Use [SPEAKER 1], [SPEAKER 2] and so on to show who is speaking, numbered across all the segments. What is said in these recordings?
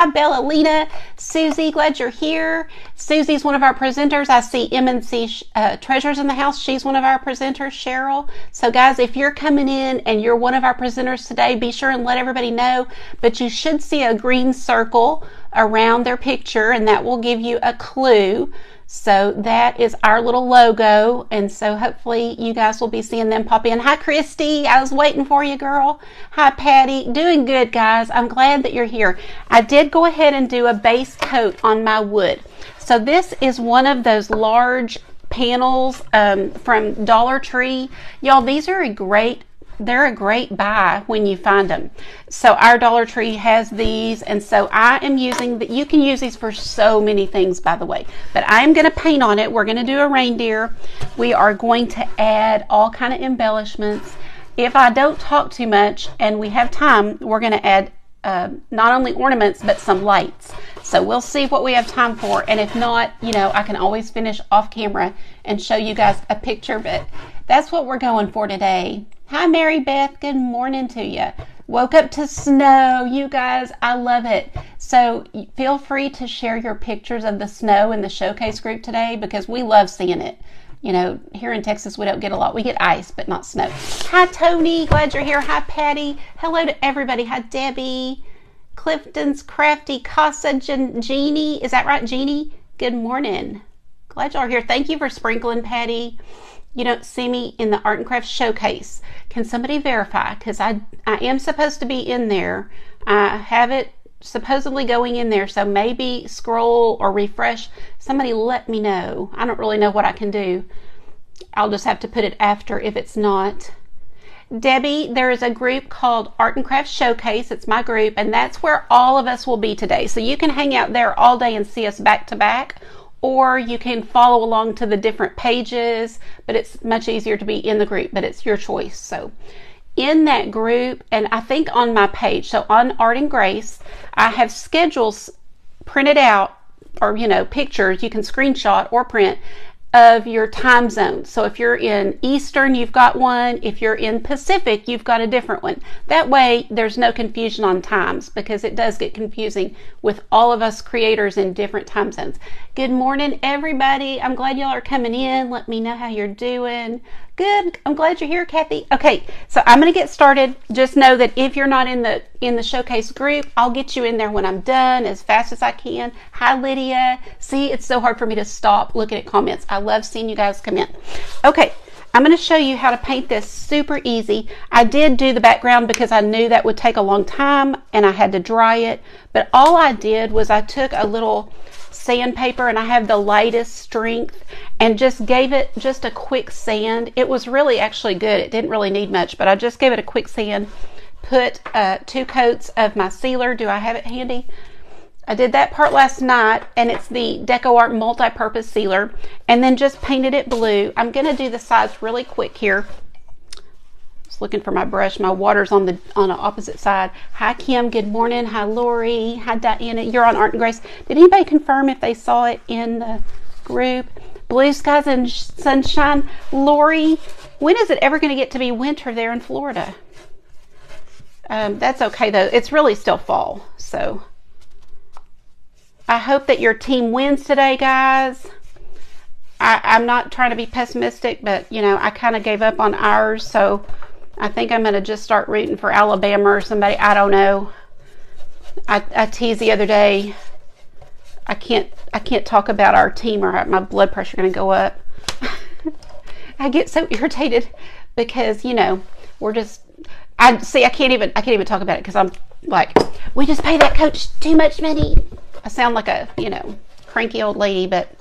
[SPEAKER 1] Hi, Bella Lena, Susie, glad you're here. Susie's one of our presenters. I see MNC uh, Treasures in the house. She's one of our presenters, Cheryl. So, guys, if you're coming in and you're one of our presenters today, be sure and let everybody know. But you should see a green circle around their picture, and that will give you a clue so that is our little logo. And so hopefully you guys will be seeing them pop in. Hi, Christy. I was waiting for you, girl. Hi, Patty. Doing good, guys. I'm glad that you're here. I did go ahead and do a base coat on my wood. So this is one of those large panels um, from Dollar Tree. Y'all, these are a great they're a great buy when you find them. So our Dollar Tree has these, and so I am using that. You can use these for so many things, by the way. But I am going to paint on it. We're going to do a reindeer. We are going to add all kind of embellishments. If I don't talk too much and we have time, we're going to add uh, not only ornaments but some lights. So we'll see what we have time for. And if not, you know, I can always finish off camera and show you guys a picture. But that's what we're going for today. Hi, Mary Beth. Good morning to you. Woke up to snow. You guys, I love it. So feel free to share your pictures of the snow in the showcase group today because we love seeing it. You know, here in Texas, we don't get a lot. We get ice, but not snow. Hi, Tony. Glad you're here. Hi, Patty. Hello to everybody. Hi, Debbie. Clifton's Crafty Casa Jeannie. Is that right, Jeannie? Good morning. Glad y'all are here. Thank you for sprinkling, Patty you don't see me in the art and craft showcase can somebody verify? Because i i am supposed to be in there. I have it supposedly going in there so maybe scroll or refresh. Somebody let me know. I don't really know what i can do. I'll just have to put it after if it's not. Debbie, there is a group called Art and Craft Showcase. It's my group, and that's where all of us will be today. So you can hang out there all day and see us back to back, or you can follow along to the different pages, but it's much easier to be in the group, but it's your choice. So in that group, and I think on my page, so on Art and Grace, I have schedules printed out or, you know, pictures you can screenshot or print of your time zone. So if you're in Eastern, you've got one. If you're in Pacific, you've got a different one. That way, there's no confusion on times because it does get confusing with all of us creators in different time zones. Good morning, everybody. I'm glad y'all are coming in. Let me know how you're doing. Good. I'm glad you're here, Kathy. Okay, so I'm going to get started. Just know that if you're not in the in the showcase group, I'll get you in there when I'm done as fast as I can. Hi, Lydia. See, it's so hard for me to stop looking at comments. I love seeing you guys come in. Okay, I'm going to show you how to paint this super easy. I did do the background because I knew that would take a long time and I had to dry it. But all I did was I took a little sandpaper and I have the lightest strength and just gave it just a quick sand. It was really actually good. It didn't really need much, but I just gave it a quick sand. Put uh, two coats of my sealer. Do I have it handy? I did that part last night and it's the DecoArt multi-purpose sealer and then just painted it blue. I'm going to do the sides really quick here looking for my brush. My water's on the on the opposite side. Hi Kim, good morning. Hi Lori. Hi Diana. You're on Art and Grace. Did anybody confirm if they saw it in the group? Blue skies and sunshine. Lori, when is it ever going to get to be winter there in Florida? Um, that's okay though. It's really still fall. So I hope that your team wins today, guys. I, I'm not trying to be pessimistic, but you know, I kind of gave up on ours, so I think I'm going to just start rooting for Alabama or somebody. I don't know. I, I teased the other day. I can't I can't talk about our team or my blood pressure going to go up. I get so irritated because you know we're just I see I can't even I can't even talk about it because I'm like we just pay that coach too much money. I sound like a you know cranky old lady, but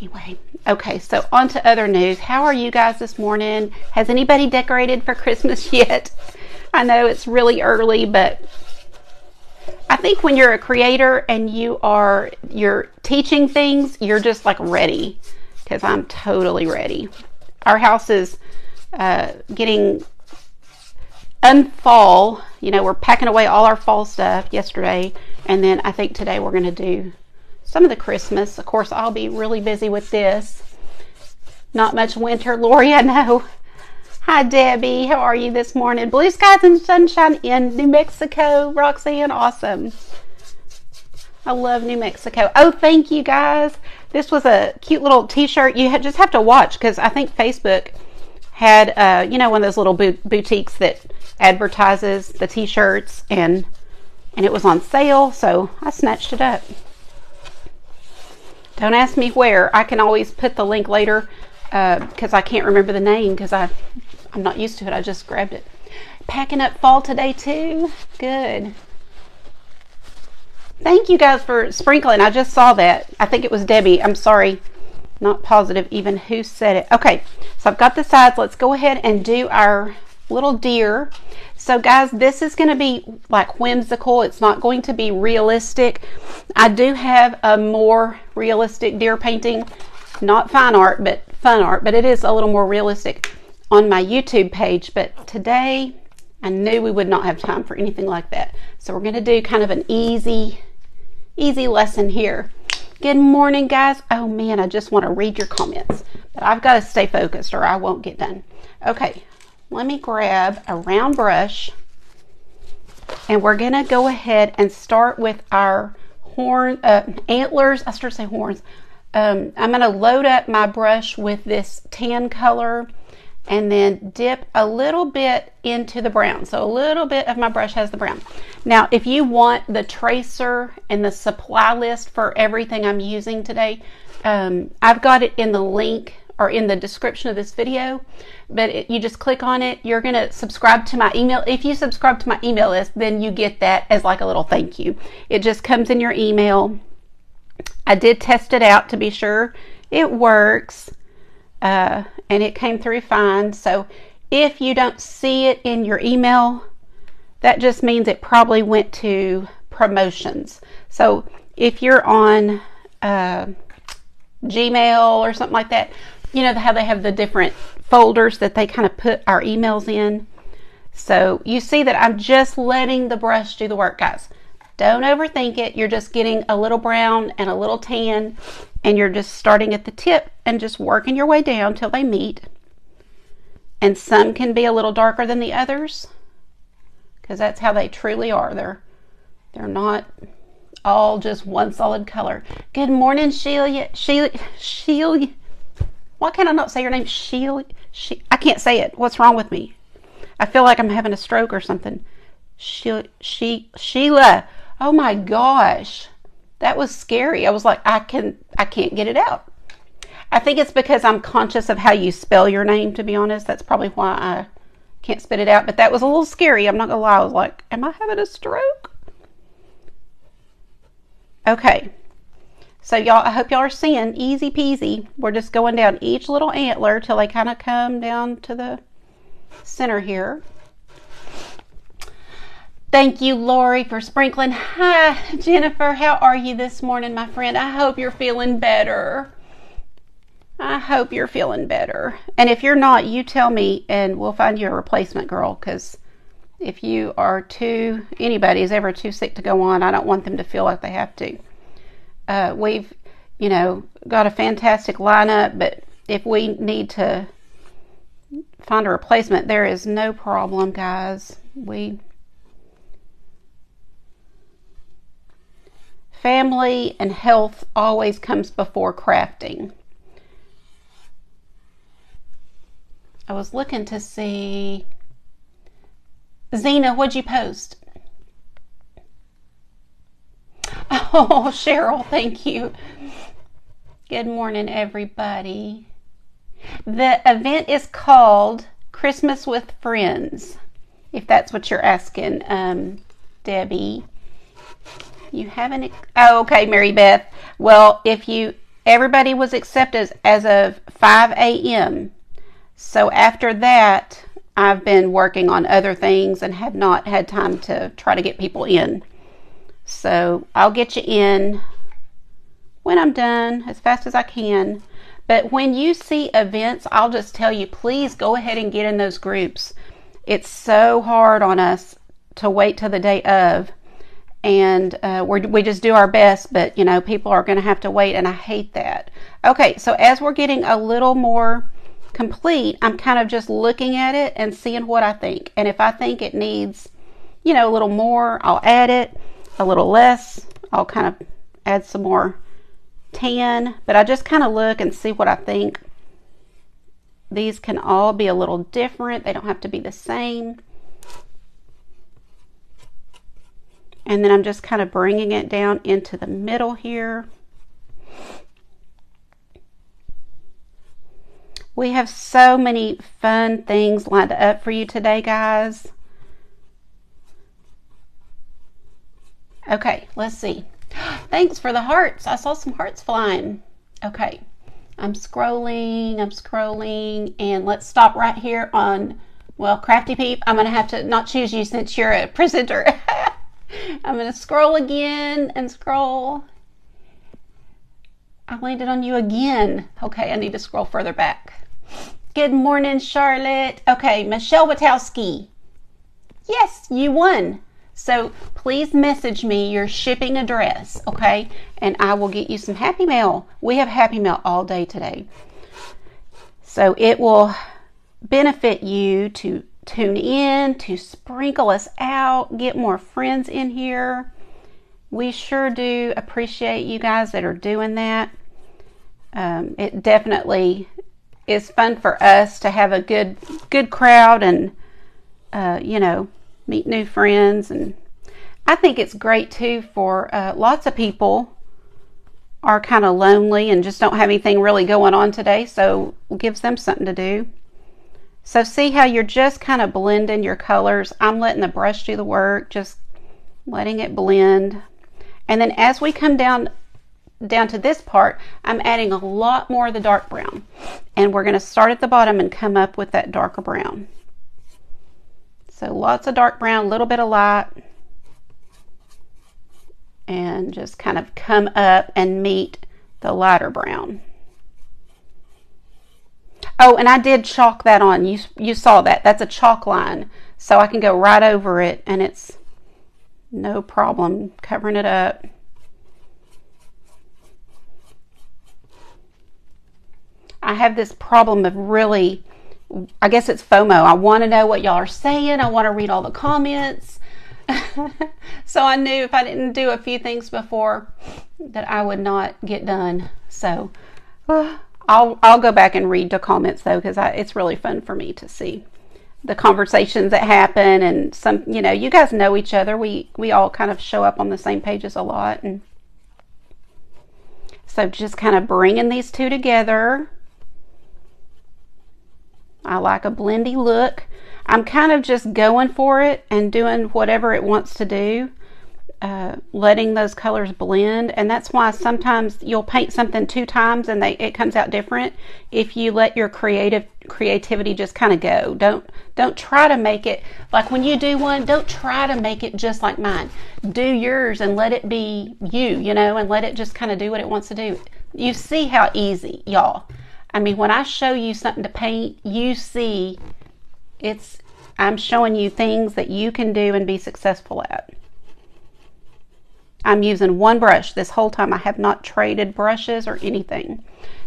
[SPEAKER 1] Anyway, okay, so on to other news. How are you guys this morning? Has anybody decorated for Christmas yet? I know it's really early, but I think when you're a creator and you are you're teaching things, you're just like ready because I'm totally ready. Our house is uh, getting unfall. You know, we're packing away all our fall stuff yesterday, and then I think today we're going to do some of the Christmas. Of course, I'll be really busy with this. Not much winter, Lori, I know. Hi, Debbie. How are you this morning? Blue skies and sunshine in New Mexico. Roxanne, awesome. I love New Mexico. Oh, thank you guys. This was a cute little t-shirt. You just have to watch because I think Facebook had, uh, you know, one of those little boutiques that advertises the t-shirts and and it was on sale, so I snatched it up. Don't ask me where. I can always put the link later because uh, I can't remember the name because I I'm not used to it. I just grabbed it. Packing up fall today too. Good. Thank you guys for sprinkling. I just saw that. I think it was Debbie. I'm sorry. Not positive even who said it. Okay, so I've got the sides. Let's go ahead and do our little deer. So guys, this is going to be like whimsical. It's not going to be realistic. I do have a more realistic deer painting, not fine art, but fun art, but it is a little more realistic on my YouTube page. But today, I knew we would not have time for anything like that. So we're going to do kind of an easy, easy lesson here. Good morning, guys. Oh man, I just want to read your comments, but I've got to stay focused or I won't get done. Okay, let me grab a round brush and we're going to go ahead and start with our horn uh, antlers. I started to say horns. Um, I'm going to load up my brush with this tan color and then dip a little bit into the brown. So a little bit of my brush has the brown. Now, if you want the tracer and the supply list for everything I'm using today, um, I've got it in the link or in the description of this video. But it, you just click on it. You're going to subscribe to my email. If you subscribe to my email list, then you get that as like a little thank you. It just comes in your email. I did test it out to be sure it works. Uh, and it came through fine. So if you don't see it in your email, that just means it probably went to promotions. So if you're on uh, Gmail or something like that, you know how they have the different folders that they kind of put our emails in. So you see that I'm just letting the brush do the work, guys. Don't overthink it. You're just getting a little brown and a little tan, and you're just starting at the tip and just working your way down till they meet. And some can be a little darker than the others because that's how they truly are. They're they're not all just one solid color. Good morning, Sheila. Sheila. Sheila. Why can't I not say your name? Sheila. She. I can't say it. What's wrong with me? I feel like I'm having a stroke or something. Sheila. She. Sheila. Oh my gosh. That was scary. I was like, I can. I can't get it out. I think it's because I'm conscious of how you spell your name. To be honest, that's probably why I can't spit it out. But that was a little scary. I'm not gonna lie. I was like, Am I having a stroke? Okay. So y'all, I hope y'all are seeing easy peasy. We're just going down each little antler till they kind of come down to the center here. Thank you, Lori, for sprinkling. Hi, Jennifer. How are you this morning, my friend? I hope you're feeling better. I hope you're feeling better. And if you're not, you tell me and we'll find you a replacement girl because if you are too, anybody is ever too sick to go on, I don't want them to feel like they have to. Uh, we've, you know, got a fantastic lineup, but if we need to find a replacement, there is no problem, guys. We family and health always comes before crafting. I was looking to see. Zena, what'd you post? Oh, Cheryl, thank you. Good morning, everybody. The event is called Christmas with Friends, if that's what you're asking, um, Debbie. You haven't. Oh, okay, Mary Beth. Well, if you everybody was accepted as of 5 a.m. So after that, I've been working on other things and have not had time to try to get people in. So I'll get you in when I'm done as fast as I can. But when you see events, I'll just tell you please go ahead and get in those groups. It's so hard on us to wait till the day of. And uh, we just do our best, but you know, people are going to have to wait, and I hate that. Okay, so as we're getting a little more complete, I'm kind of just looking at it and seeing what I think. And if I think it needs, you know, a little more, I'll add it. A little less, I'll kind of add some more tan, but I just kind of look and see what I think. These can all be a little different. They don't have to be the same. And then I'm just kind of bringing it down into the middle here. We have so many fun things lined up for you today, guys. Okay, let's see. Thanks for the hearts. I saw some hearts flying. Okay, I'm scrolling, I'm scrolling, and let's stop right here on, well, Crafty Peep. I'm going to have to not choose you since you're a presenter. I'm going to scroll again and scroll. I landed on you again. Okay, I need to scroll further back. Good morning, Charlotte. Okay, Michelle Witowski. Yes, you won. So please message me your shipping address, okay? And I will get you some Happy Mail. We have Happy Mail all day today. So it will benefit you to tune in, to sprinkle us out, get more friends in here. We sure do appreciate you guys that are doing that. Um, it definitely is fun for us to have a good good crowd and uh, you know meet new friends. And I think it's great too for uh, lots of people are kind of lonely and just don't have anything really going on today. So it gives them something to do. So see how you're just kind of blending your colors. I'm letting the brush do the work, just letting it blend. And then as we come down down to this part, I'm adding a lot more of the dark brown. And we're going to start at the bottom and come up with that darker brown. So lots of dark brown, little bit of light. And just kind of come up and meet the lighter brown. Oh, and I did chalk that on. You, you saw that. That's a chalk line. So I can go right over it and it's no problem covering it up. I have this problem of really I guess it's FOMO. I want to know what y'all are saying. I want to read all the comments. so I knew if I didn't do a few things before that I would not get done. So uh, I'll I'll go back and read the comments though because it's really fun for me to see the conversations that happen and some you know you guys know each other. We we all kind of show up on the same pages a lot and so just kind of bringing these two together I like a blendy look. I'm kind of just going for it and doing whatever it wants to do, uh, letting those colors blend. And that's why sometimes you'll paint something two times and they it comes out different. If you let your creative creativity just kind of go, don't don't try to make it like when you do one. Don't try to make it just like mine. Do yours and let it be you, you know, and let it just kind of do what it wants to do. You see how easy, y'all. I mean, when I show you something to paint, you see it's, I'm showing you things that you can do and be successful at. I'm using one brush this whole time. I have not traded brushes or anything.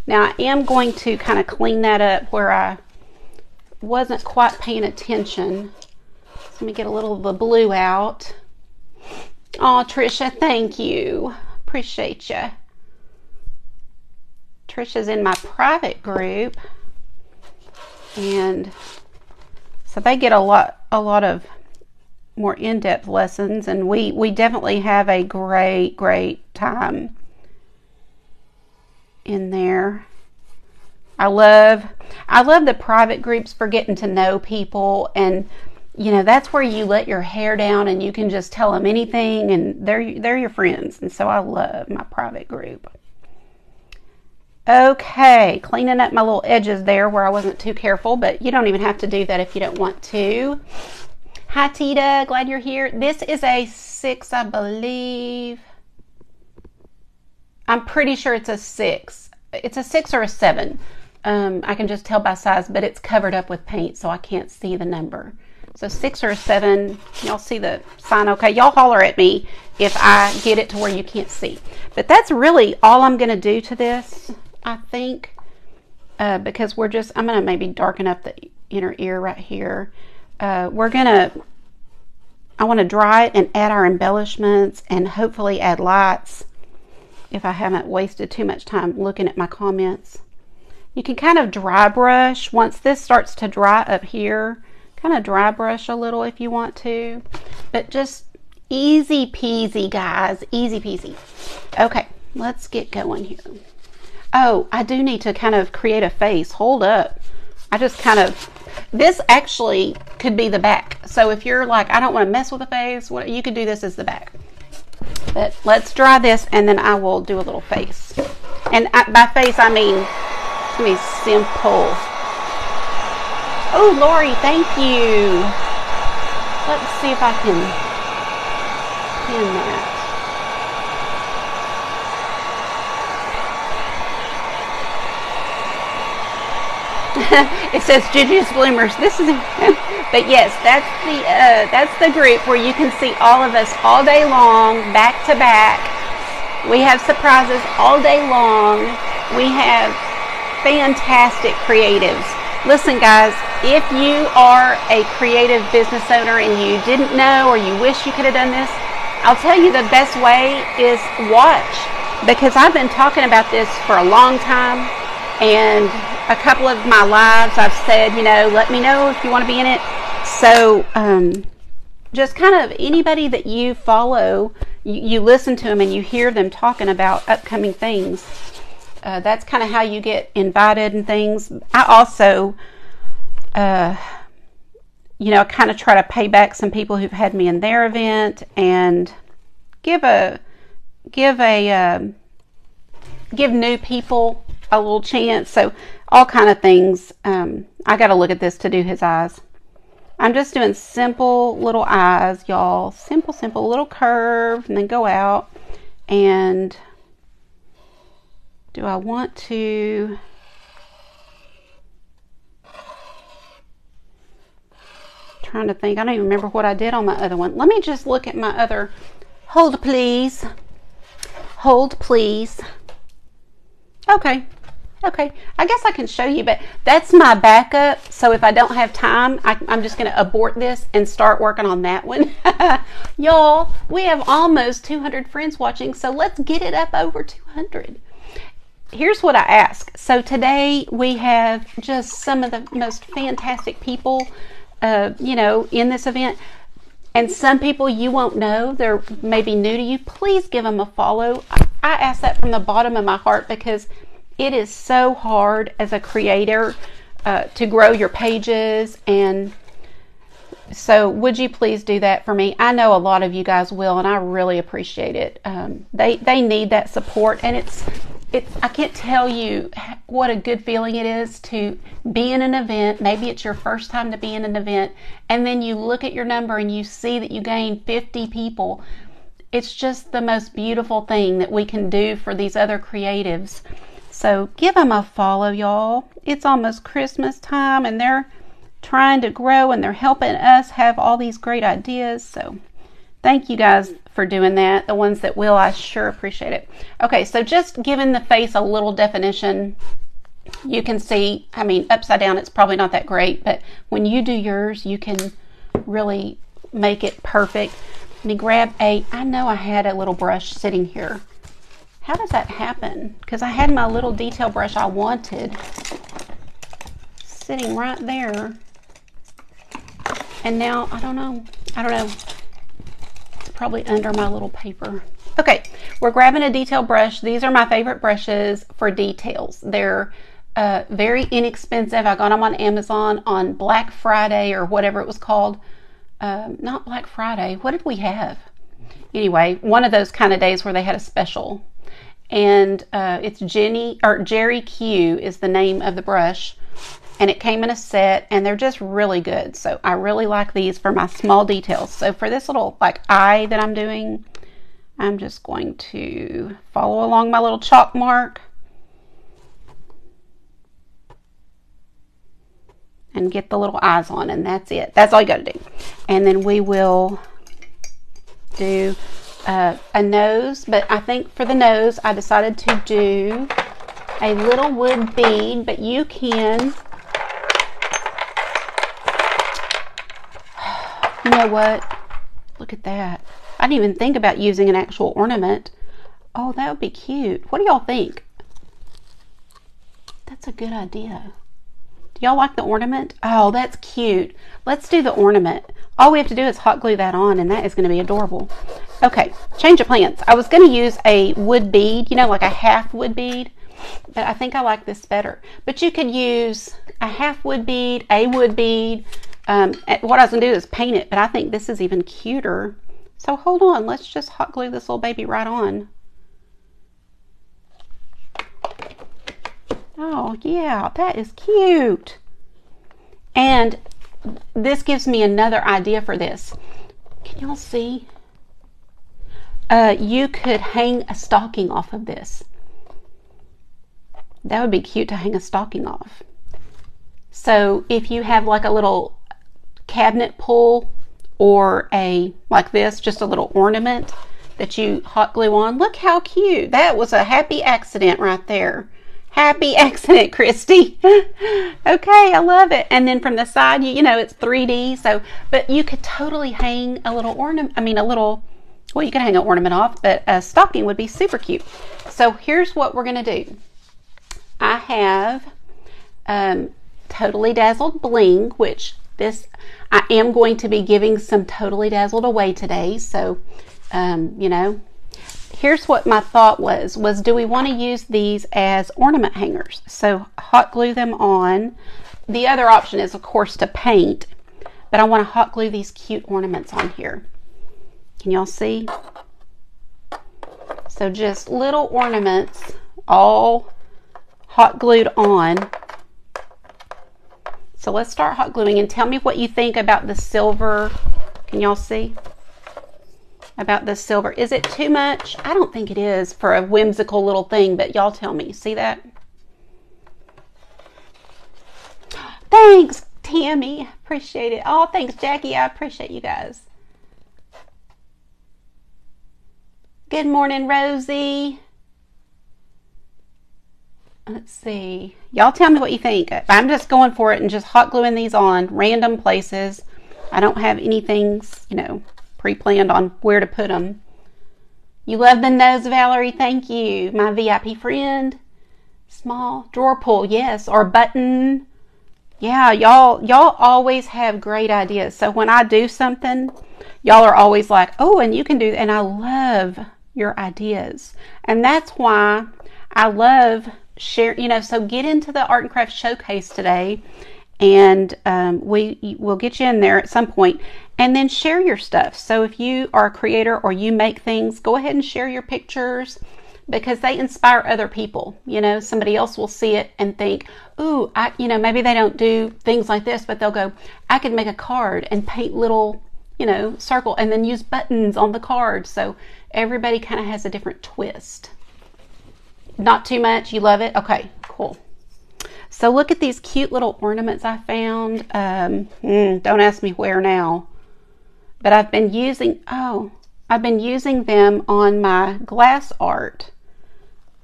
[SPEAKER 1] Now I am going to kind of clean that up where I wasn't quite paying attention. So let me get a little of the blue out. Oh, Trisha, thank you. Appreciate you. Trisha's in my private group and so they get a lot a lot of more in-depth lessons and we we definitely have a great great time in there. I love I love the private groups for getting to know people and you know that's where you let your hair down and you can just tell them anything and they're they're your friends and so I love my private group Okay, cleaning up my little edges there where I wasn't too careful, but you don't even have to do that if you don't want to. Hi, Tita. Glad you're here. This is a six, I believe. I'm pretty sure it's a six. It's a six or a seven. Um, I can just tell by size, but it's covered up with paint, so I can't see the number. So six or a seven. Y'all see the sign? Okay, y'all holler at me if I get it to where you can't see. But that's really all I'm going to do to this. I think, uh, because we're just, I'm going to maybe darken up the inner ear right here. Uh, we're going to, I want to dry it and add our embellishments and hopefully add lights if I haven't wasted too much time looking at my comments. You can kind of dry brush once this starts to dry up here. Kind of dry brush a little if you want to. But just easy peasy, guys. Easy peasy. Okay, let's get going here. Oh, I do need to kind of create a face. Hold up. I just kind of, this actually could be the back. So if you're like, I don't want to mess with the face, what you could do this as the back. But let's dry this and then I will do a little face. And I, by face, I mean, it's going simple. Oh, Lori, thank you. Let's see if I can pin that. it says Juju's Bloomers. This is, but yes, that's the uh, that's the group where you can see all of us all day long, back to back. We have surprises all day long. We have fantastic creatives. Listen, guys, if you are a creative business owner and you didn't know or you wish you could have done this, I'll tell you the best way is watch because I've been talking about this for a long time and a couple of my lives, I've said, you know, let me know if you want to be in it. So, um, just kind of anybody that you follow, you, you, listen to them and you hear them talking about upcoming things. Uh, that's kind of how you get invited and things. I also, uh, you know, kind of try to pay back some people who've had me in their event and give a give a um, give new people a little chance. So all kind of things. Um, I got to look at this to do his eyes. I'm just doing simple little eyes, y'all. Simple, simple, little curve, and then go out. And do I want to... Trying to think. I don't even remember what I did on my other one. Let me just look at my other... Hold, please. Hold, please. Okay, Okay, I guess I can show you, but that's my backup. So if I don't have time, I, am just going to abort this and start working on that one. Y'all, we have almost 200 friends watching, so let's get it up over 200. Here's what I ask. So today we have just some of the most fantastic people, uh, you know, in this event. And some people you won't know, they're maybe new to you. Please give them a follow. I ask that from the bottom of my heart because – it is so hard as a creator uh, to grow your pages and so would you please do that for me? I know a lot of you guys will and i really appreciate it. Um, they they need that support and it's it's i can't tell you what a good feeling it is to be in an event. Maybe it's your first time to be in an event and then you look at your number and you see that you gained 50 people. It's just the most beautiful thing that we can do for these other creatives so give them a follow, y'all. It's almost Christmas time and they're trying to grow and they're helping us have all these great ideas. So thank you guys for doing that. The ones that will, I sure appreciate it. Okay, so just giving the face a little definition. You can see, I mean, upside down, it's probably not that great, but when you do yours, you can really make it perfect. Let me grab a, I know I had a little brush sitting here how does that happen? Because I had my little detail brush I wanted sitting right there. And now, I don't know. I don't know. It's probably under my little paper. Okay, we're grabbing a detail brush. These are my favorite brushes for details. They're uh, very inexpensive. I got them on Amazon on Black Friday or whatever it was called. Um, not Black Friday. What did we have? Anyway, one of those kind of days where they had a special and uh, it's Jenny or Jerry Q is the name of the brush, and it came in a set, and they're just really good. So I really like these for my small details. So for this little like eye that I'm doing, I'm just going to follow along my little chalk mark. and get the little eyes on and that's it that's all you got to do and then we will do uh, a nose, but I think for the nose, I decided to do a little wood bead, but you can, you know what? Look at that. I didn't even think about using an actual ornament. Oh, that would be cute. What do y'all think? That's a good idea. Do y'all like the ornament? Oh, that's cute. Let's do the ornament. All we have to do is hot glue that on and that is going to be adorable. Okay, change of plans. I was going to use a wood bead, you know, like a half wood bead, but I think I like this better. But you could use a half wood bead, a wood bead. Um, what I was going to do is paint it, but I think this is even cuter. So hold on, let's just hot glue this little baby right on. Oh, yeah, that is cute. And this gives me another idea for this. Can y'all see? Uh, you could hang a stocking off of this. That would be cute to hang a stocking off. So if you have like a little cabinet pull or a, like this, just a little ornament that you hot glue on, look how cute. That was a happy accident right there. Happy accident, Christy. okay, I love it. And then from the side, you, you know, it's 3D. So, but you could totally hang a little ornament. I mean, a little, well, you can hang an ornament off, but a stocking would be super cute. So here's what we're going to do. I have um, Totally Dazzled Bling, which this, I am going to be giving some Totally Dazzled away today. So, um, you know, here's what my thought was, was do we want to use these as ornament hangers? So hot glue them on. The other option is, of course, to paint, but I want to hot glue these cute ornaments on here. Can y'all see? So just little ornaments all hot glued on. So let's start hot gluing and tell me what you think about the silver. Can y'all see? About the silver. Is it too much? I don't think it is for a whimsical little thing, but y'all tell me. See that? Thanks, Tammy. Appreciate it. Oh, thanks, Jackie. I appreciate you guys. Good morning, Rosie. Let's see. Y'all tell me what you think. I'm just going for it and just hot gluing these on random places. I don't have anything, you know, pre-planned on where to put them. You love the nose, Valerie. Thank you. My VIP friend. Small drawer pull, yes, or button. Yeah, y'all y'all always have great ideas. So when I do something, y'all are always like, "Oh, and you can do." And I love your ideas, and that's why I love share. You know, so get into the art and craft showcase today and um, we will get you in there at some point. And then share your stuff. So if you are a creator or you make things go ahead and share your pictures because they inspire other people. You know somebody else will see it and think ooh i you know maybe they don't do things like this but they'll go i could make a card and paint little you know circle and then use buttons on the card. So everybody kind of has a different twist. Not too much? You love it? Okay so look at these cute little ornaments I found. Um, mm, don't ask me where now. But I've been using, oh, I've been using them on my glass art.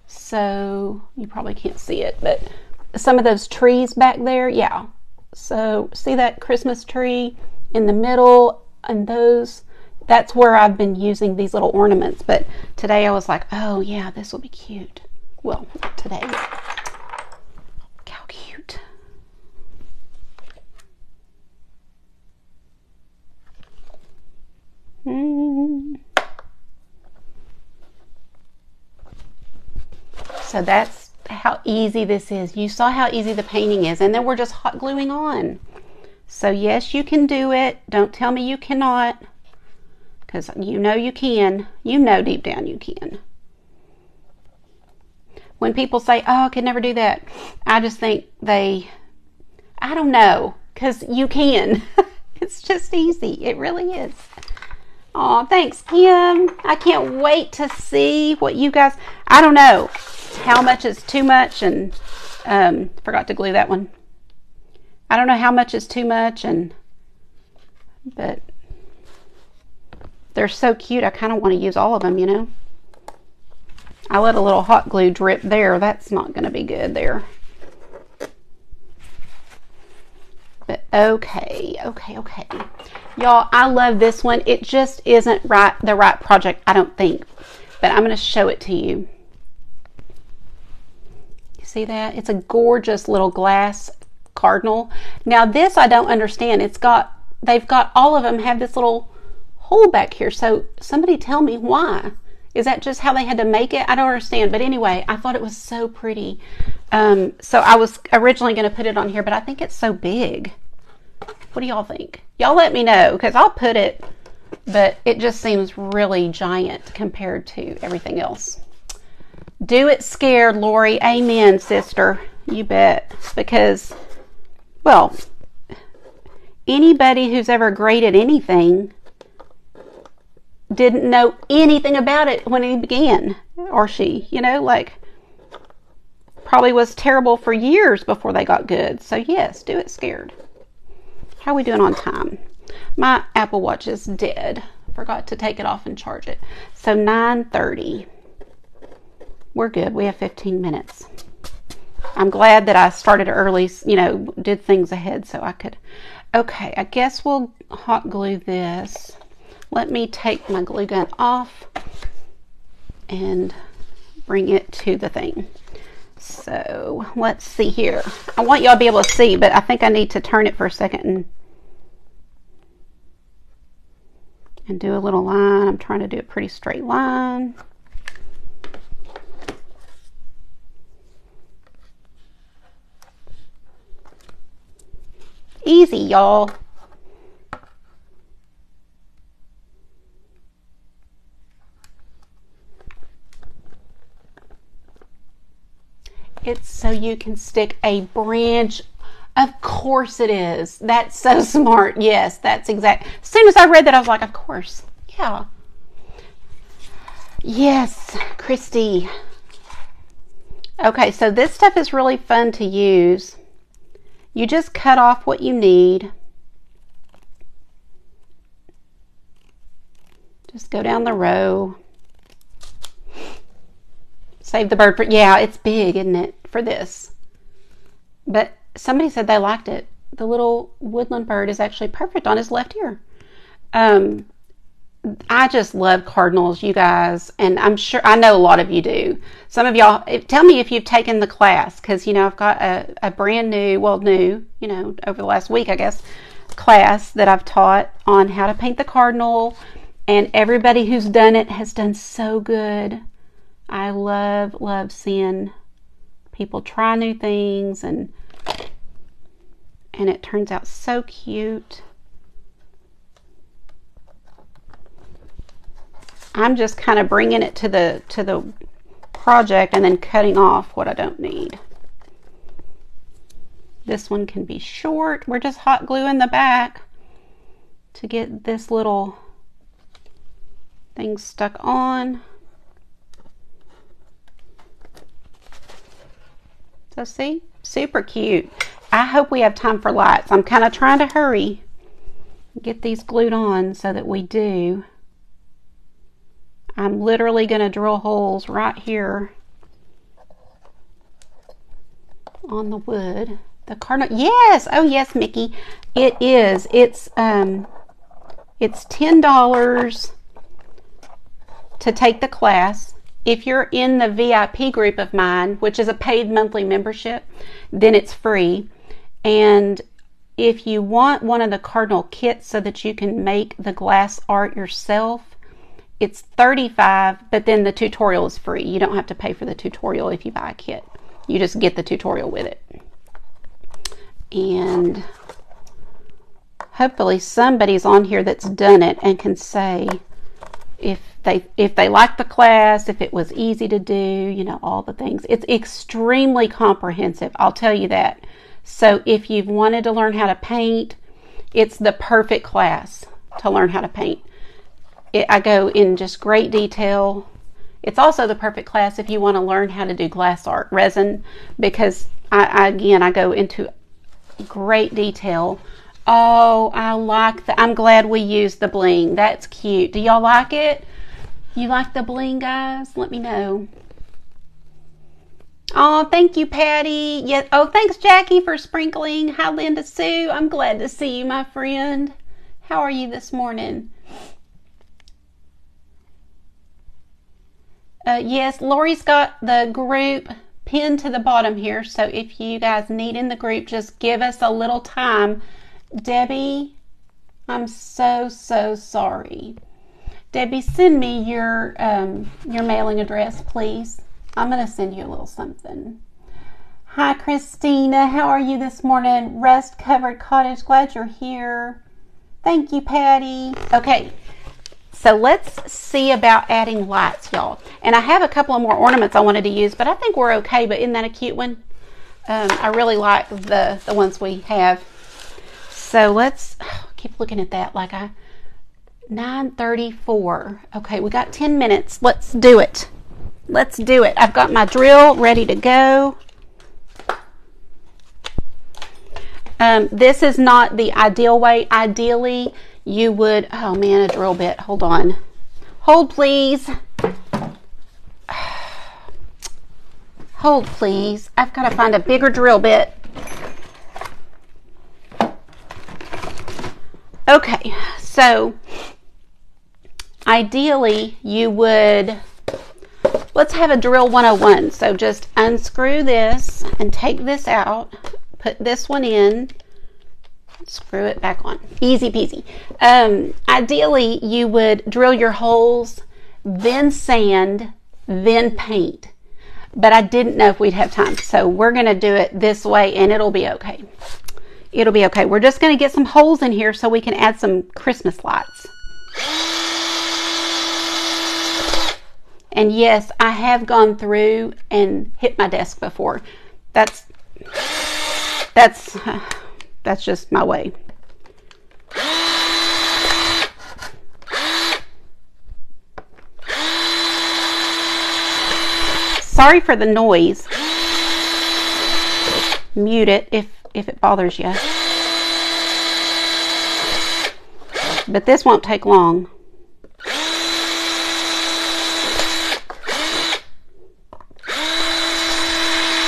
[SPEAKER 1] So you probably can't see it, but some of those trees back there, yeah. So see that Christmas tree in the middle and those, that's where I've been using these little ornaments. But today I was like, oh yeah, this will be cute. Well, today. So that's how easy this is. You saw how easy the painting is, and then we're just hot gluing on. So yes, you can do it. Don't tell me you cannot, because you know you can. You know deep down you can. When people say, oh, I could never do that, I just think they, I don't know, because you can. it's just easy. It really is. Oh, thanks, Kim. I can't wait to see what you guys. I don't know how much is too much, and um, forgot to glue that one. I don't know how much is too much, and but they're so cute. I kind of want to use all of them, you know. I let a little hot glue drip there. That's not going to be good there. But okay, okay, okay. Y'all, I love this one. It just isn't right the right project, I don't think. but I'm going to show it to you. You see that? It's a gorgeous little glass cardinal. Now this I don't understand. It's got, they've got, all of them have this little hole back here. So somebody tell me why. Is that just how they had to make it? I don't understand. But anyway, I thought it was so pretty. Um, so I was originally going to put it on here, but I think it's so big. What do y'all think? Y'all let me know because I'll put it, but it just seems really giant compared to everything else. Do it scared, Lori. Amen, sister. You bet. Because, well, anybody who's ever graded anything didn't know anything about it when he began, or she, you know, like probably was terrible for years before they got good. So, yes, do it scared. How are we doing on time? My Apple Watch is dead. Forgot to take it off and charge it. So 9:30. We're good. We have 15 minutes. I'm glad that I started early, you know, did things ahead so I could. Okay, I guess we'll hot glue this. Let me take my glue gun off and bring it to the thing. So let's see here. I want y'all to be able to see, but I think I need to turn it for a second and, and do a little line. I'm trying to do a pretty straight line. Easy, y'all. So you can stick a branch. Of course it is. That's so smart. Yes, that's exact. As soon as I read that, I was like, of course. Yeah. Yes, Christy. Okay, so this stuff is really fun to use. You just cut off what you need. Just go down the row. Save the bird for, yeah, it's big, isn't it, for this? But somebody said they liked it. The little woodland bird is actually perfect on his left ear. Um, I just love cardinals, you guys, and I'm sure I know a lot of you do. Some of y'all, tell me if you've taken the class because you know I've got a, a brand new, well, new, you know, over the last week, I guess, class that I've taught on how to paint the cardinal, and everybody who's done it has done so good. I love, love seeing people try new things and and it turns out so cute. I'm just kind of bringing it to the to the project and then cutting off what I don't need. This one can be short. We're just hot gluing the back to get this little thing stuck on. So see, super cute. I hope we have time for lights. I'm kind of trying to hurry, get these glued on so that we do. I'm literally going to drill holes right here on the wood. The cardinal, yes, oh yes, Mickey, it is. It's um, it's ten dollars to take the class. If you're in the VIP group of mine, which is a paid monthly membership, then it's free. And if you want one of the cardinal kits so that you can make the glass art yourself, it's 35, but then the tutorial is free. You don't have to pay for the tutorial if you buy a kit. You just get the tutorial with it. And hopefully somebody's on here that's done it and can say if they if they like the class, if it was easy to do, you know, all the things. It's extremely comprehensive. I'll tell you that. So if you've wanted to learn how to paint, it's the perfect class to learn how to paint. It, I go in just great detail. It's also the perfect class if you want to learn how to do glass art resin because I, I again I go into great detail. Oh, I like the. I'm glad we used the bling. That's cute. Do y'all like it? You like the bling, guys? Let me know. Oh, thank you, Patty. Yeah. Oh, thanks, Jackie, for sprinkling. Hi, Linda Sue. I'm glad to see you, my friend. How are you this morning? Uh, yes, Lori's got the group pinned to the bottom here. So if you guys need in the group, just give us a little time. Debbie, I'm so, so sorry. Debbie, send me your um, your mailing address, please. I'm going to send you a little something. Hi, Christina. How are you this morning? Rust covered cottage. Glad you're here. Thank you, Patty. Okay, so let's see about adding lights, y'all. And I have a couple of more ornaments I wanted to use, but I think we're okay. But isn't that a cute one? Um, I really like the, the ones we have. So let's keep looking at that like I 934. Okay, we got 10 minutes. Let's do it. Let's do it. I've got my drill ready to go. Um, this is not the ideal way. Ideally, you would, oh man, a drill bit. Hold on. Hold, please. Hold, please. I've got to find a bigger drill bit. Okay, so ideally you would, let's have a drill 101. So just unscrew this and take this out, put this one in, screw it back on. Easy peasy. Um, ideally you would drill your holes, then sand, then paint. But I didn't know if we'd have time. So we're going to do it this way and it'll be okay. It'll be okay. We're just going to get some holes in here so we can add some Christmas lights. And yes, I have gone through and hit my desk before. That's that's that's just my way. Sorry for the noise. Mute it if if it bothers you. But this won't take long.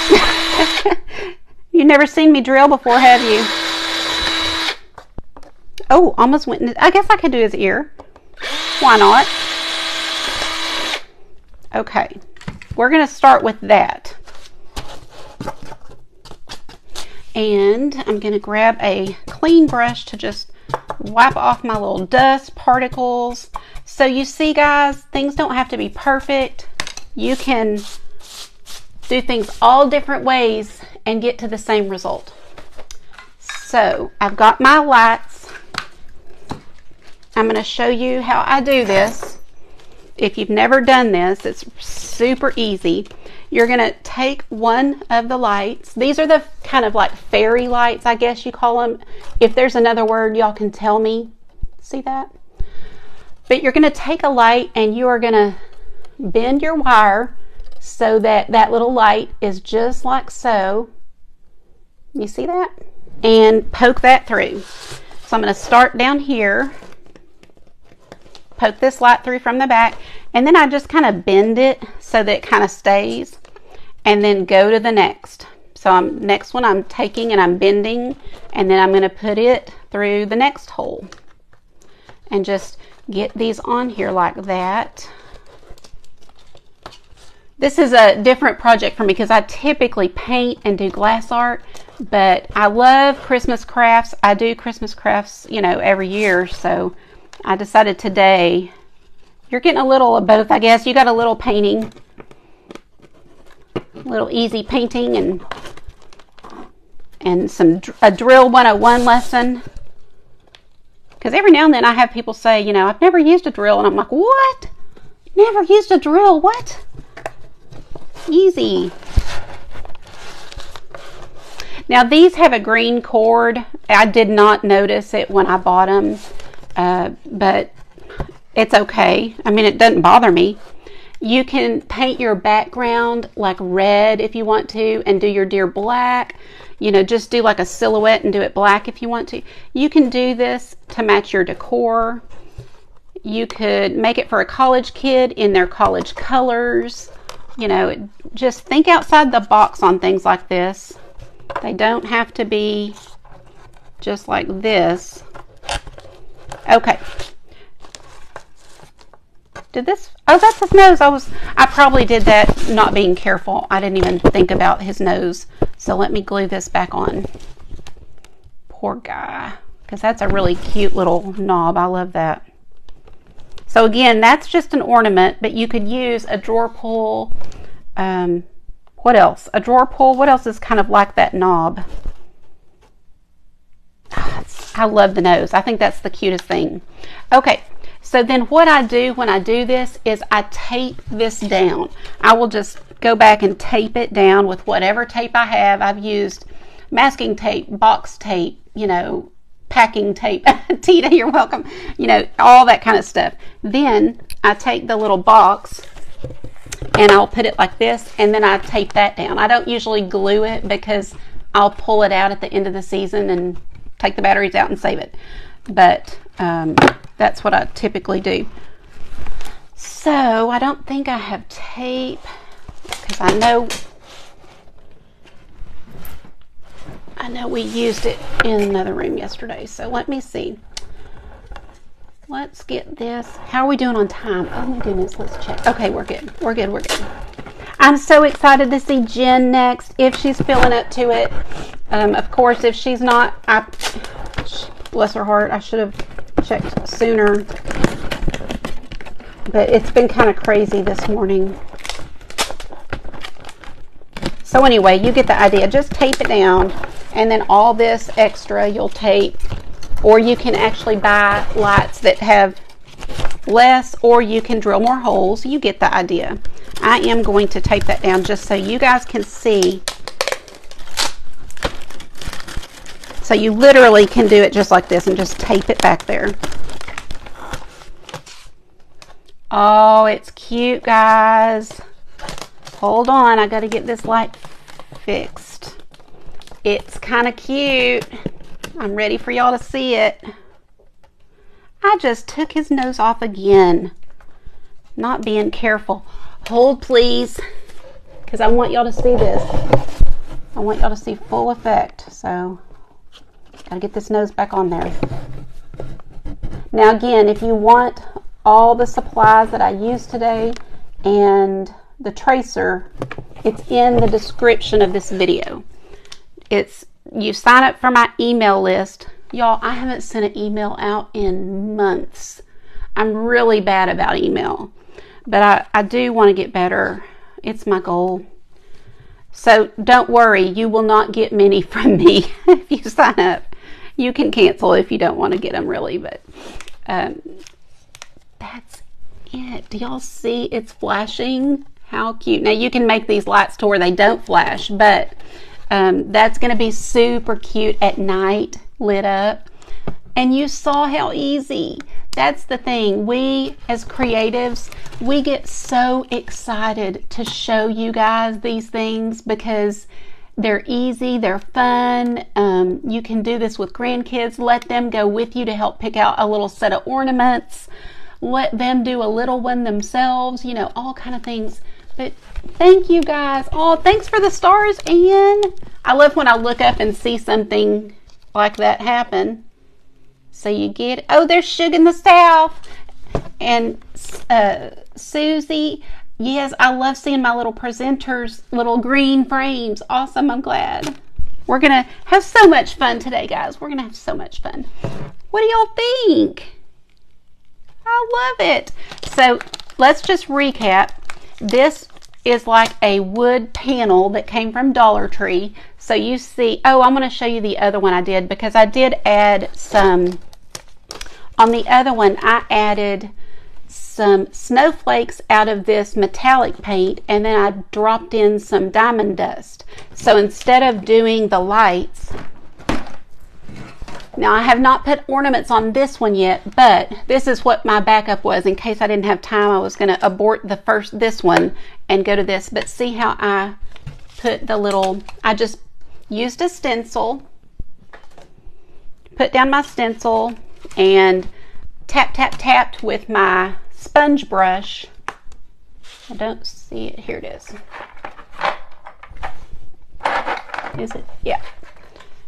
[SPEAKER 1] you never seen me drill before, have you? Oh, almost went in. I guess I could do his ear. Why not? Okay. We're going to start with that. And I'm going to grab a clean brush to just wipe off my little dust particles. So you see, guys, things don't have to be perfect. You can do things all different ways and get to the same result. So I've got my lights. I'm going to show you how I do this. If you've never done this, it's super easy. You're going to take one of the lights. These are the kind of like fairy lights, I guess you call them. If there's another word, y'all can tell me. See that? But you're going to take a light and you are going to bend your wire so that that little light is just like so. You see that? And poke that through. So I'm going to start down here, poke this light through from the back, and then I just kind of bend it so that it kind of stays, and then go to the next. So I'm next one I'm taking and I'm bending, and then I'm going to put it through the next hole. And just get these on here like that. This is a different project for me because I typically paint and do glass art, but I love Christmas crafts. I do Christmas crafts, you know, every year. So I decided today, you're getting a little of both, I guess. You got a little painting, a little easy painting and and some a drill 101 lesson. Because every now and then I have people say, you know, I've never used a drill. And I'm like, what? Never used a drill? What? Easy. Now these have a green cord. I did not notice it when I bought them, uh, but it's okay. I mean, it doesn't bother me. You can paint your background like red if you want to and do your deer black. You know, just do like a silhouette and do it black if you want to. You can do this to match your decor. You could make it for a college kid in their college colors you know, just think outside the box on things like this. They don't have to be just like this. Okay. Did this, oh, that's his nose. I was, I probably did that not being careful. I didn't even think about his nose. So let me glue this back on. Poor guy. Because that's a really cute little knob. I love that. So again, that's just an ornament, but you could use a drawer pull. Um, what else? A drawer pull. What else is kind of like that knob? I love the nose. I think that's the cutest thing. Okay, so then what I do when I do this is I tape this down. I will just go back and tape it down with whatever tape I have. I've used masking tape, box tape, you know, packing tape. Tita, you're welcome. You know, all that kind of stuff. Then I take the little box and I'll put it like this and then I tape that down. I don't usually glue it because I'll pull it out at the end of the season and take the batteries out and save it. But um, that's what I typically do. So I don't think I have tape because I know I know we used it in another room yesterday. So let me see. Let's get this. How are we doing on time? Oh my goodness, let's check. Okay, we're good. We're good. We're good. I'm so excited to see Jen next if she's feeling up to it. Um, of course, if she's not, I bless her heart, I should have checked sooner. But it's been kind of crazy this morning. So anyway, you get the idea. Just tape it down and then all this extra you'll tape or you can actually buy lights that have less or you can drill more holes. You get the idea. I am going to tape that down just so you guys can see. So you literally can do it just like this and just tape it back there. Oh, it's cute, guys. Hold on, I got to get this light fixed. It's kind of cute. I'm ready for y'all to see it. I just took his nose off again. Not being careful. Hold, please, because I want y'all to see this. I want y'all to see full effect. So, gotta get this nose back on there. Now, again, if you want all the supplies that I used today and the tracer, it's in the description of this video. It's you sign up for my email list. Y'all, I haven't sent an email out in months. I'm really bad about email, but I, I do want to get better. It's my goal. So don't worry, you will not get many from me if you sign up. You can cancel if you don't want to get them, really, but um, that's it. Do y'all see it's flashing? How cute. Now, you can make these lights to where they don't flash, but um, that's going to be super cute at night, lit up. And you saw how easy. That's the thing. We, as creatives, we get so excited to show you guys these things because they're easy, they're fun. Um, you can do this with grandkids. Let them go with you to help pick out a little set of ornaments. Let them do a little one themselves, you know, all kind of things. But thank you guys. Oh, thanks for the stars, Anne. I love when I look up and see something like that happen. So you get. Oh, there's Sugar in the South. And uh, Susie. Yes, I love seeing my little presenters, little green frames. Awesome. I'm glad. We're going to have so much fun today, guys. We're going to have so much fun. What do y'all think? I love it. So let's just recap. This is like a wood panel that came from Dollar Tree. So you see, oh, I'm going to show you the other one I did because I did add some, on the other one, I added some snowflakes out of this metallic paint and then I dropped in some diamond dust. So instead of doing the lights, now I have not put ornaments on this one yet, but this is what my backup was in case I didn't have time. I was going to abort the first, this one and go to this, but see how I put the little, I just used a stencil, put down my stencil and tap, tap, tapped with my sponge brush. I don't see it. Here it is. Is it? Yeah.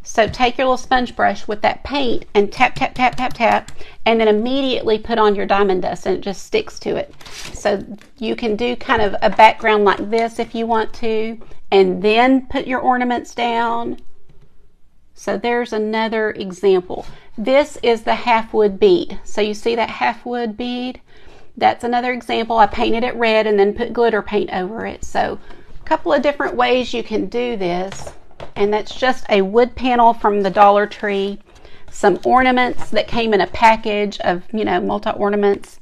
[SPEAKER 1] So take your little sponge brush with that paint and tap, tap, tap, tap, tap, and then immediately put on your diamond dust and it just sticks to it. So you can do kind of a background like this if you want to, and then put your ornaments down. So there's another example. This is the half wood bead. So you see that half wood bead? That's another example. I painted it red and then put glitter paint over it. So a couple of different ways you can do this. And that's just a wood panel from the Dollar Tree some ornaments that came in a package of, you know, multi ornaments,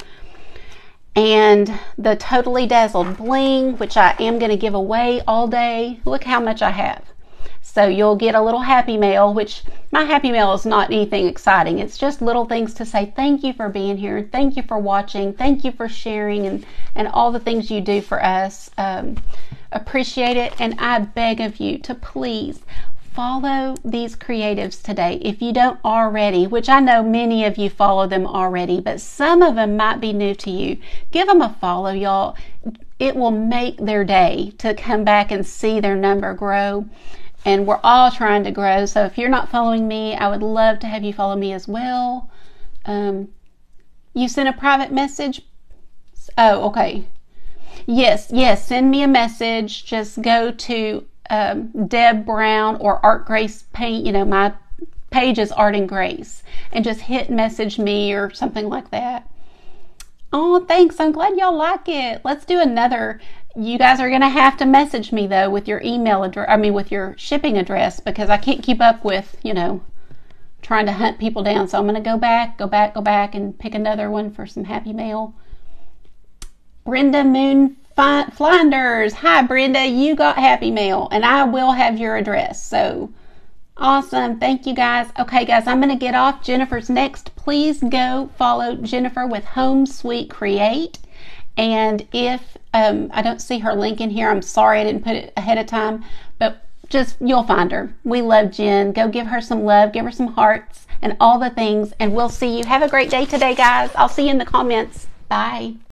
[SPEAKER 1] and the Totally Dazzled Bling, which I am going to give away all day. Look how much I have. So you'll get a little happy mail, which my happy mail is not anything exciting. It's just little things to say thank you for being here, thank you for watching, thank you for sharing, and, and all the things you do for us. Um, appreciate it, and I beg of you to please follow these creatives today if you don't already, which I know many of you follow them already, but some of them might be new to you. Give them a follow, y'all. It will make their day to come back and see their number grow. And we're all trying to grow. So if you're not following me, I would love to have you follow me as well. Um, you sent a private message. Oh, okay. Yes, yes, send me a message. Just go to um, Deb Brown or Art Grace Paint, you know, my page is Art and Grace, and just hit message me or something like that. Oh, thanks. I'm glad y'all like it. Let's do another. You guys are going to have to message me though with your email address, I mean, with your shipping address because I can't keep up with, you know, trying to hunt people down. So I'm going to go back, go back, go back and pick another one for some happy mail. Brenda Moon Flanders. Hi, Brenda. You got Happy Mail, and I will have your address. So awesome. Thank you, guys. Okay, guys, I'm going to get off. Jennifer's next. Please go follow Jennifer with Home Sweet Create. And if um, I don't see her link in here, I'm sorry I didn't put it ahead of time, but just you'll find her. We love Jen. Go give her some love, give her some hearts, and all the things. And we'll see you. Have a great day today, guys. I'll see you in the comments. Bye.